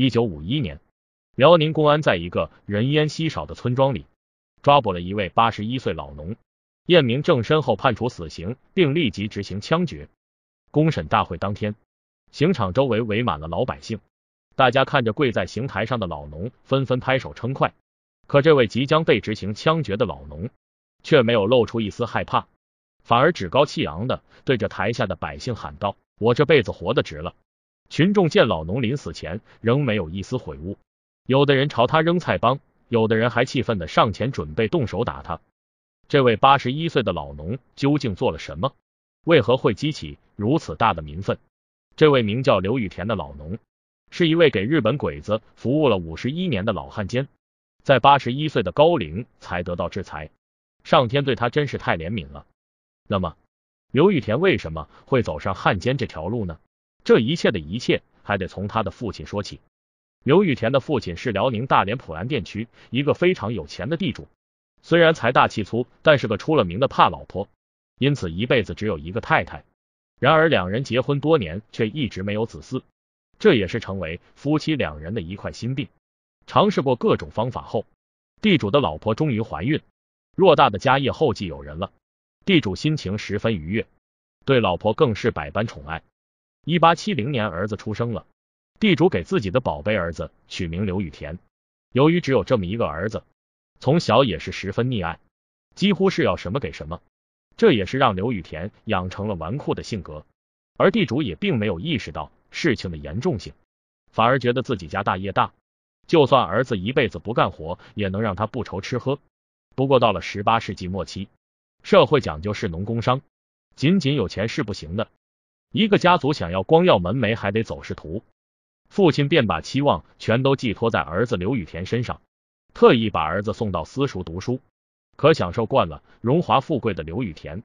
一九五一年，辽宁公安在一个人烟稀少的村庄里抓捕了一位八十一岁老农，验明正身后判处死刑，并立即执行枪决。公审大会当天，刑场周围围满了老百姓，大家看着跪在刑台上的老农，纷纷拍手称快。可这位即将被执行枪决的老农却没有露出一丝害怕，反而趾高气扬的对着台下的百姓喊道：“我这辈子活得值了。”群众见老农临死前仍没有一丝悔悟，有的人朝他扔菜帮，有的人还气愤的上前准备动手打他。这位八十一岁的老农究竟做了什么？为何会激起如此大的民愤？这位名叫刘雨田的老农，是一位给日本鬼子服务了五十一年的老汉奸。在八十一岁的高龄才得到制裁，上天对他真是太怜悯了。那么，刘雨田为什么会走上汉奸这条路呢？这一切的一切还得从他的父亲说起。刘玉田的父亲是辽宁大连普兰店区一个非常有钱的地主，虽然财大气粗，但是个出了名的怕老婆，因此一辈子只有一个太太。然而两人结婚多年，却一直没有子嗣，这也是成为夫妻两人的一块心病。尝试过各种方法后，地主的老婆终于怀孕，偌大的家业后继有人了，地主心情十分愉悦，对老婆更是百般宠爱。一八七零年，儿子出生了，地主给自己的宝贝儿子取名刘雨田。由于只有这么一个儿子，从小也是十分溺爱，几乎是要什么给什么，这也是让刘雨田养成了纨绔的性格。而地主也并没有意识到事情的严重性，反而觉得自己家大业大。就算儿子一辈子不干活，也能让他不愁吃喝。不过到了十八世纪末期，社会讲究是农工商，仅仅有钱是不行的。一个家族想要光耀门楣，还得走仕途。父亲便把期望全都寄托在儿子刘雨田身上，特意把儿子送到私塾读书。可享受惯了荣华富贵的刘雨田，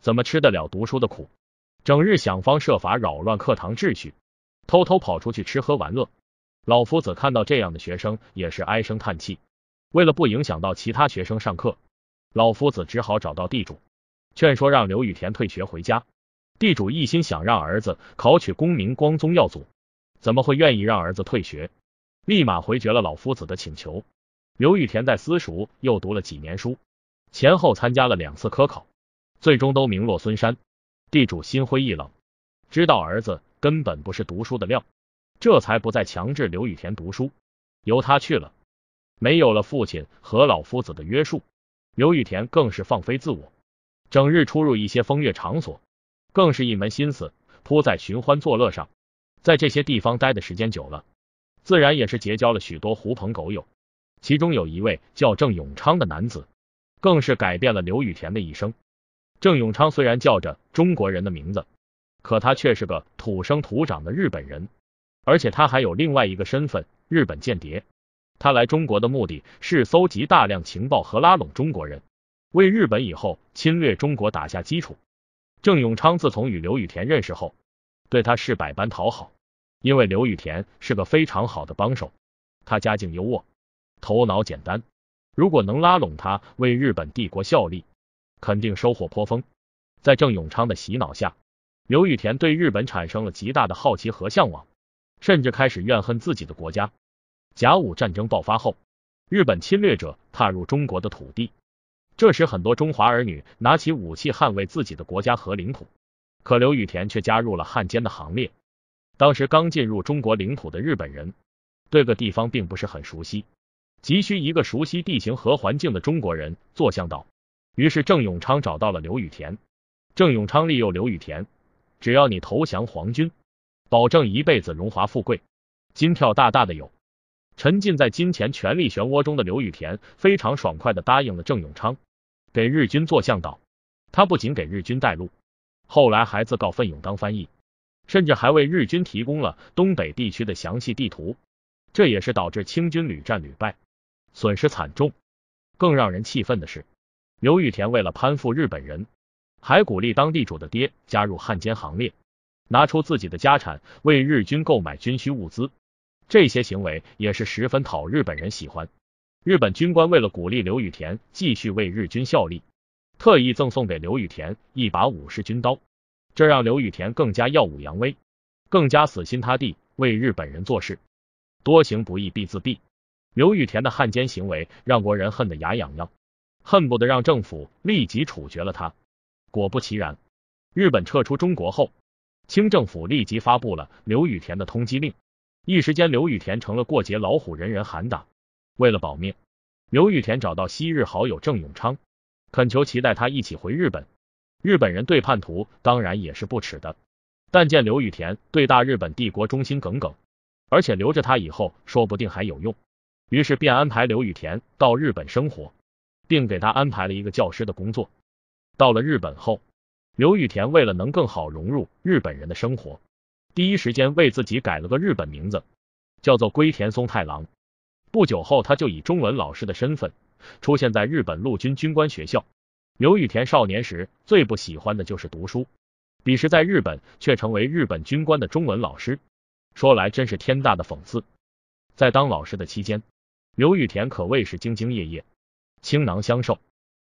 怎么吃得了读书的苦？整日想方设法扰乱课堂秩序，偷偷跑出去吃喝玩乐。老夫子看到这样的学生，也是唉声叹气。为了不影响到其他学生上课，老夫子只好找到地主，劝说让刘雨田退学回家。地主一心想让儿子考取功名光宗耀祖，怎么会愿意让儿子退学？立马回绝了老夫子的请求。刘雨田在私塾又读了几年书，前后参加了两次科考，最终都名落孙山。地主心灰意冷，知道儿子根本不是读书的料。这才不再强制刘雨田读书，由他去了。没有了父亲和老夫子的约束，刘雨田更是放飞自我，整日出入一些风月场所，更是一门心思扑在寻欢作乐上。在这些地方待的时间久了，自然也是结交了许多狐朋狗友。其中有一位叫郑永昌的男子，更是改变了刘雨田的一生。郑永昌虽然叫着中国人的名字，可他却是个土生土长的日本人。而且他还有另外一个身份，日本间谍。他来中国的目的是搜集大量情报和拉拢中国人，为日本以后侵略中国打下基础。郑永昌自从与刘雨田认识后，对他是百般讨好，因为刘雨田是个非常好的帮手。他家境优渥，头脑简单，如果能拉拢他为日本帝国效力，肯定收获颇丰。在郑永昌的洗脑下，刘雨田对日本产生了极大的好奇和向往。甚至开始怨恨自己的国家。甲午战争爆发后，日本侵略者踏入中国的土地，这时很多中华儿女拿起武器捍卫自己的国家和领土。可刘雨田却加入了汉奸的行列。当时刚进入中国领土的日本人对个地方并不是很熟悉，急需一个熟悉地形和环境的中国人做向导。于是郑永昌找到了刘雨田。郑永昌利诱刘雨田，只要你投降皇军。保证一辈子荣华富贵，金票大大的有。沉浸在金钱权力漩涡中的刘雨田非常爽快的答应了郑永昌，给日军做向导。他不仅给日军带路，后来还自告奋勇当翻译，甚至还为日军提供了东北地区的详细地图。这也是导致清军屡战屡败，损失惨重。更让人气愤的是，刘玉田为了攀附日本人，还鼓励当地主的爹加入汉奸行列。拿出自己的家产为日军购买军需物资，这些行为也是十分讨日本人喜欢。日本军官为了鼓励刘雨田继续为日军效力，特意赠送给刘雨田一把武士军刀，这让刘雨田更加耀武扬威，更加死心塌地为日本人做事。多行不义必自毙。刘雨田的汉奸行为让国人恨得牙痒痒，恨不得让政府立即处决了他。果不其然，日本撤出中国后，清政府立即发布了刘雨田的通缉令，一时间刘雨田成了过街老虎，人人喊打。为了保命，刘玉田找到昔日好友郑永昌，恳求其带他一起回日本。日本人对叛徒当然也是不耻的，但见刘玉田对大日本帝国忠心耿耿，而且留着他以后说不定还有用。于是便安排刘雨田到日本生活，并给他安排了一个教师的工作。到了日本后，刘雨田为了能更好融入日本人的生活，第一时间为自己改了个日本名字，叫做龟田松太郎。不久后，他就以中文老师的身份出现在日本陆军军官学校。刘雨田少年时最不喜欢的就是读书，彼时在日本却成为日本军官的中文老师，说来真是天大的讽刺。在当老师的期间，刘玉田可谓是兢兢业业、倾囊相授，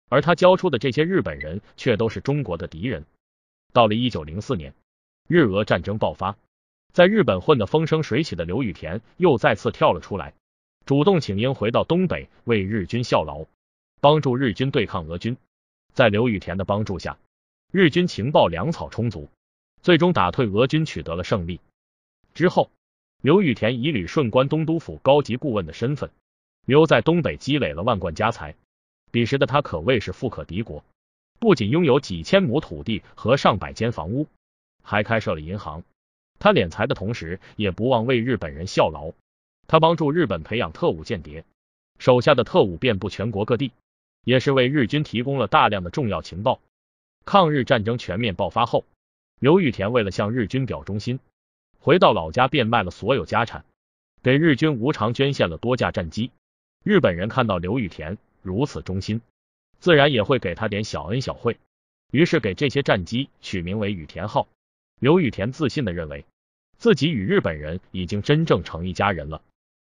而他教出的这些日本人却都是中国的敌人。到了一九零四年，日俄战争爆发，在日本混得风生水起的刘玉田又再次跳了出来，主动请缨回到东北为日军效劳，帮助日军对抗俄军。在刘玉田的帮助下，日军情报粮草充足，最终打退俄军，取得了胜利。之后，刘玉田以旅顺关东督府高级顾问的身份。留在东北积累了万贯家财，彼时的他可谓是富可敌国，不仅拥有几千亩土地和上百间房屋，还开设了银行。他敛财的同时，也不忘为日本人效劳。他帮助日本培养特务间谍，手下的特务遍布全国各地，也是为日军提供了大量的重要情报。抗日战争全面爆发后，刘玉田为了向日军表忠心，回到老家变卖了所有家产，给日军无偿捐献了多架战机。日本人看到刘玉田如此忠心，自然也会给他点小恩小惠，于是给这些战机取名为羽田号。刘玉田自信的认为自己与日本人已经真正成一家人了，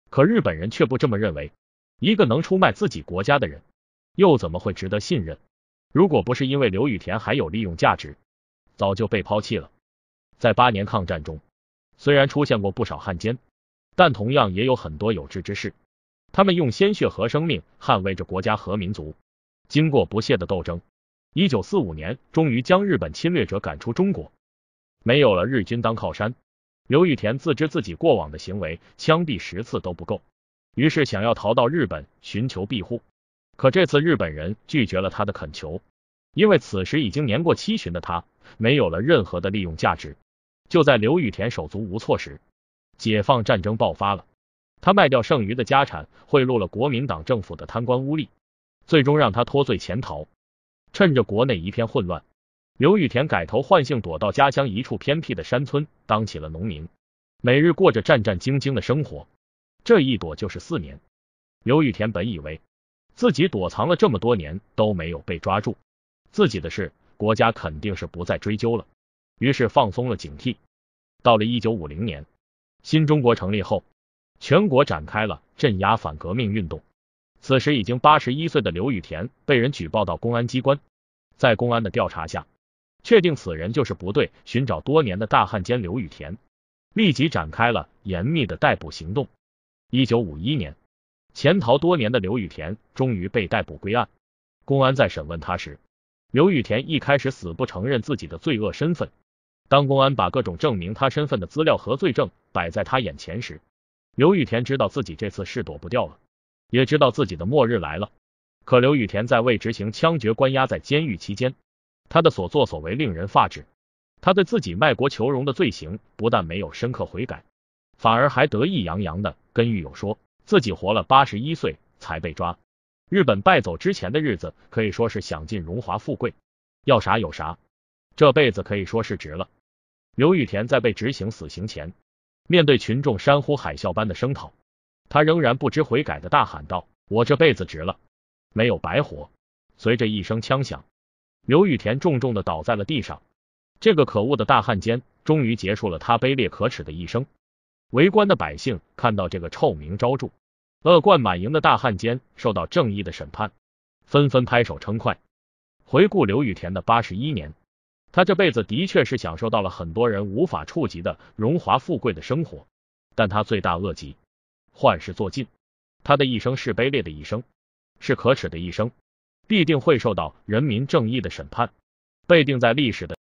可日本人却不这么认为。一个能出卖自己国家的人，又怎么会值得信任？如果不是因为刘雨田还有利用价值，早就被抛弃了。在八年抗战中，虽然出现过不少汉奸，但同样也有很多有志之士。他们用鲜血和生命捍卫着国家和民族，经过不懈的斗争，一九四五年终于将日本侵略者赶出中国。没有了日军当靠山，刘玉田自知自己过往的行为枪毙十次都不够，于是想要逃到日本寻求庇护。可这次日本人拒绝了他的恳求，因为此时已经年过七旬的他没有了任何的利用价值。就在刘玉田手足无措时，解放战争爆发了。他卖掉剩余的家产，贿赂了国民党政府的贪官污吏，最终让他脱罪潜逃。趁着国内一片混乱，刘玉田改头换姓，躲到家乡一处偏僻的山村，当起了农民，每日过着战战兢兢的生活。这一躲就是四年。刘玉田本以为自己躲藏了这么多年都没有被抓住，自己的事国家肯定是不再追究了，于是放松了警惕。到了一九五零年，新中国成立后。全国展开了镇压反革命运动。此时已经八十一岁的刘雨田被人举报到公安机关，在公安的调查下，确定此人就是不对，寻找多年的大汉奸刘雨田，立即展开了严密的逮捕行动。一九五一年，潜逃多年的刘雨田终于被逮捕归案。公安在审问他时，刘雨田一开始死不承认自己的罪恶身份。当公安把各种证明他身份的资料和罪证摆在他眼前时，刘雨田知道自己这次是躲不掉了，也知道自己的末日来了。可刘雨田在未执行枪决关押在监狱期间，他的所作所为令人发指。他对自己卖国求荣的罪行不但没有深刻悔改，反而还得意洋洋的跟狱友说自己活了八十一岁才被抓。日本败走之前的日子可以说是享尽荣华富贵，要啥有啥，这辈子可以说是值了。刘玉田在被执行死刑前。面对群众山呼海啸般的声讨，他仍然不知悔改的大喊道：“我这辈子值了，没有白活。”随着一声枪响，刘雨田重重的倒在了地上。这个可恶的大汉奸终于结束了他卑劣可耻的一生。围观的百姓看到这个臭名昭著、恶贯满盈的大汉奸受到正义的审判，纷纷拍手称快。回顾刘雨田的八十一年。他这辈子的确是享受到了很多人无法触及的荣华富贵的生活，但他罪大恶极，坏事做尽。他的一生是卑劣的一生，是可耻的一生，必定会受到人民正义的审判，被定在历史的。